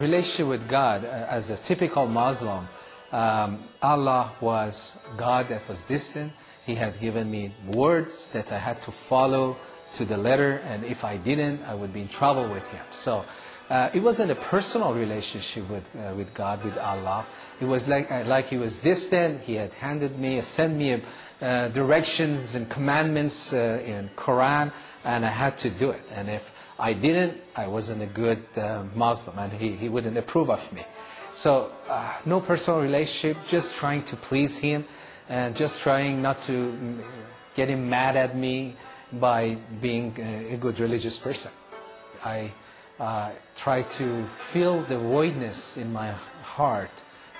relationship with God uh, as a typical Muslim, um, Allah was God that was distant. He had given me words that I had to follow to the letter, and if I didn't, I would be in trouble with Him. So uh, it wasn't a personal relationship with, uh, with God, with Allah. It was like, uh, like He was distant. He had handed me, sent me uh, directions and commandments uh, in Quran, and I had to do it. And if I didn't, I wasn't a good uh, Muslim, and he, he wouldn't approve of me. So, uh, no personal relationship, just trying to please him, and just trying not to mm, get him mad at me by being a good religious person. I uh, try to fill the voidness in my heart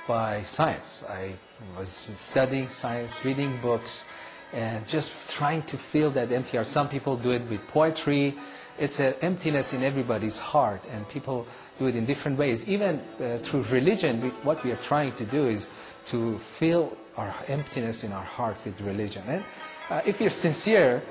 by science. I was studying science, reading books, and just trying to fill that empty heart. Some people do it with poetry, it's an emptiness in everybody's heart, and people do it in different ways. Even uh, through religion, we, what we are trying to do is to fill our emptiness in our heart with religion. And uh, if you're sincere,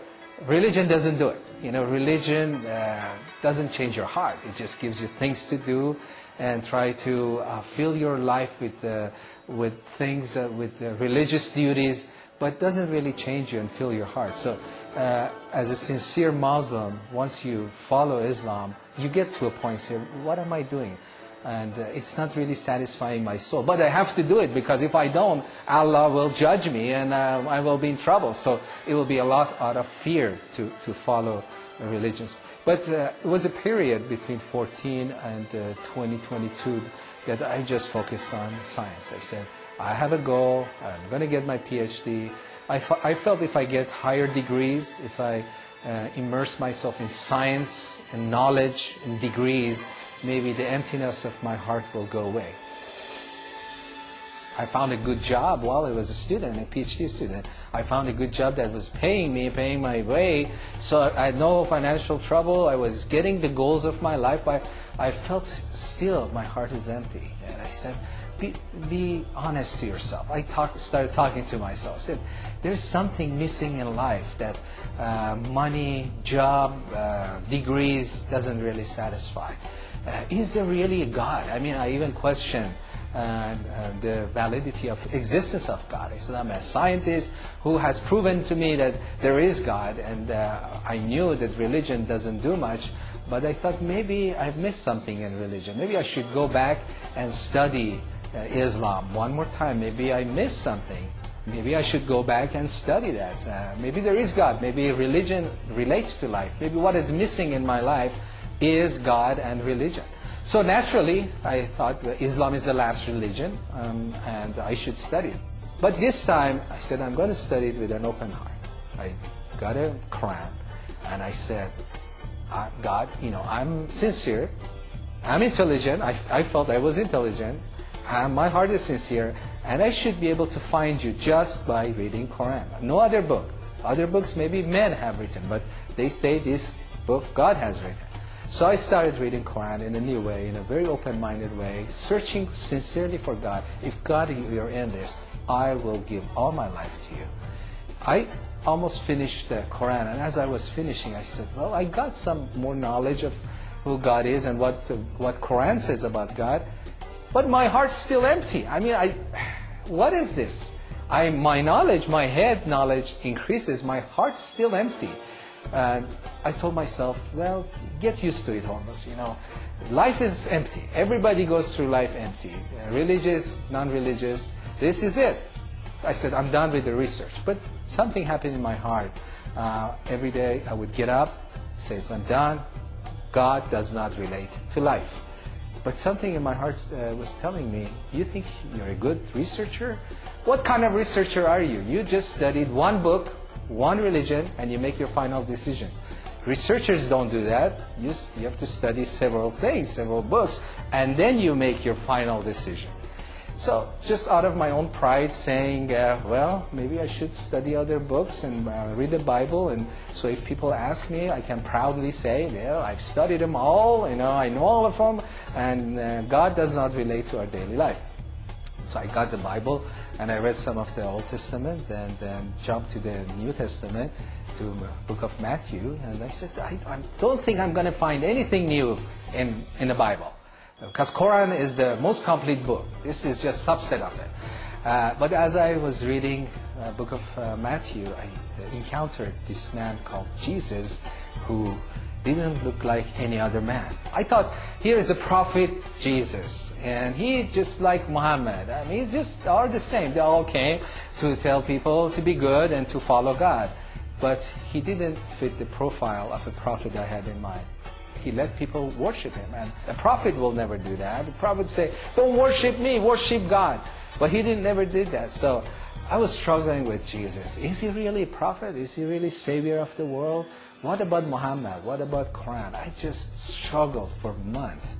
religion doesn't do it. You know, religion uh, doesn't change your heart. It just gives you things to do and try to uh, fill your life with, uh, with things, uh, with religious duties, but doesn't really change you and fill your heart. So uh, as a sincere Muslim, once you follow Islam, you get to a point say, what am I doing? And uh, it's not really satisfying my soul. But I have to do it because if I don't, Allah will judge me and uh, I will be in trouble. So it will be a lot out of fear to, to follow religions. But uh, it was a period between 14 and uh, 2022 that I just focused on science. I said, I have a goal, I'm going to get my PhD. I, I felt if I get higher degrees, if I uh, immerse myself in science and knowledge and degrees, maybe the emptiness of my heart will go away. I found a good job while I was a student, a PhD student. I found a good job that was paying me, paying my way. So I had no financial trouble. I was getting the goals of my life, but I felt still my heart is empty. And I said, be, be honest to yourself. I talk, started talking to myself. I said, there's something missing in life that uh, money, job, uh, degrees doesn't really satisfy. Uh, is there really a God? I mean, I even question uh, uh, the validity of existence of God. I said, I'm a scientist who has proven to me that there is God, and uh, I knew that religion doesn't do much, but I thought maybe I've missed something in religion. Maybe I should go back and study uh, Islam one more time. Maybe I missed something. Maybe I should go back and study that. Uh, maybe there is God. Maybe religion relates to life. Maybe what is missing in my life is God and religion. So naturally, I thought Islam is the last religion um, and I should study it. But this time, I said, I'm going to study it with an open heart. I got a Quran and I said, uh, God, you know, I'm sincere. I'm intelligent. I, I felt I was intelligent. And my heart is sincere. And I should be able to find you just by reading Quran. No other book. Other books maybe men have written, but they say this book God has written. So I started reading Quran in a new way, in a very open-minded way, searching sincerely for God. If God, you're in this, I will give all my life to you. I almost finished the Quran, and as I was finishing, I said, well, I got some more knowledge of who God is and what, what Quran says about God. But my heart's still empty. I mean, I, what is this? I, my knowledge, my head knowledge increases, my heart's still empty. And I told myself, well, get used to it almost, you know. Life is empty. Everybody goes through life empty. Religious, non-religious, this is it. I said, I'm done with the research. But something happened in my heart. Uh, every day I would get up, say, I'm done. God does not relate to life. But something in my heart uh, was telling me, you think you're a good researcher? What kind of researcher are you? You just studied one book, one religion, and you make your final decision. Researchers don't do that. You, you have to study several things, several books, and then you make your final decision. So just out of my own pride saying, uh, well, maybe I should study other books and uh, read the Bible. And so if people ask me, I can proudly say, well, I've studied them all, you know, I know all of them. And uh, God does not relate to our daily life. So I got the Bible and I read some of the Old Testament and then jumped to the New Testament to the book of Matthew. And I said, I, I don't think I'm going to find anything new in, in the Bible. Because Quran is the most complete book. This is just subset of it. Uh, but as I was reading uh, book of uh, Matthew, I encountered this man called Jesus who didn't look like any other man. I thought, here is a prophet Jesus, and he just like Muhammad. I mean, he's just all the same. They all came to tell people to be good and to follow God. But he didn't fit the profile of a prophet I had in mind. He let people worship him, and a prophet will never do that. The prophet say, don't worship me, worship God. But he didn't never did that. So I was struggling with Jesus. Is he really a prophet? Is he really savior of the world? What about Muhammad? What about Quran? I just struggled for months.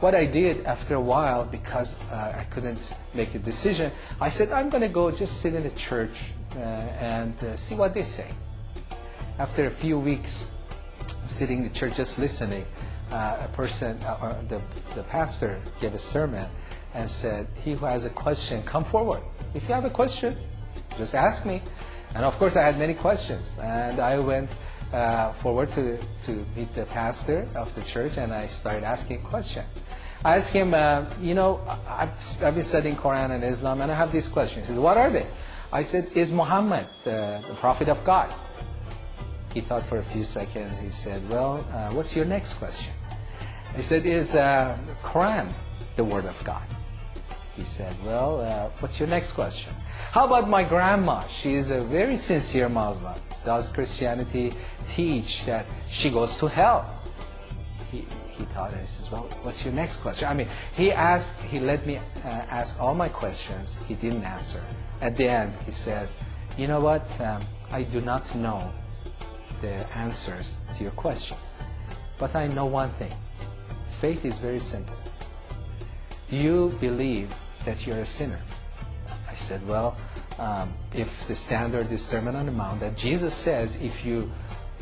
What I did after a while, because uh, I couldn't make a decision, I said, I'm going to go just sit in a church uh, and uh, see what they say. After a few weeks sitting in the church just listening, uh, a person, uh, or the, the pastor gave a sermon and said, he who has a question, come forward. If you have a question, just ask me. And of course I had many questions. And I went uh, forward to, to meet the pastor of the church and I started asking questions. I asked him, uh, you know, I've, I've, been studying Quran and Islam and I have these questions. He says, what are they? I said, is Muhammad the, the prophet of God? He thought for a few seconds. He said, well, uh, what's your next question? He said, is uh, Quran the word of God? He said, well, uh, what's your next question? How about my grandma? She is a very sincere Muslim does Christianity teach that she goes to hell? He, he thought and he says, well, what's your next question? I mean, he asked, he let me uh, ask all my questions. He didn't answer. At the end, he said, you know what? Um, I do not know the answers to your questions. But I know one thing. Faith is very simple. You believe that you're a sinner? I said, well, um, if the standard is Sermon on the Mount, that Jesus says if you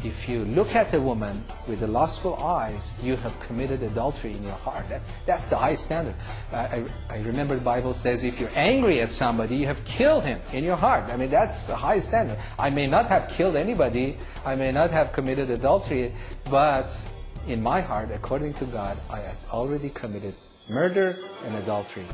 if you look at a woman with the lustful eyes, you have committed adultery in your heart. That, that's the high standard. I, I, remember the Bible says if you're angry at somebody, you have killed him in your heart. I mean, that's the high standard. I may not have killed anybody, I may not have committed adultery, but in my heart, according to God, I have already committed murder and adultery.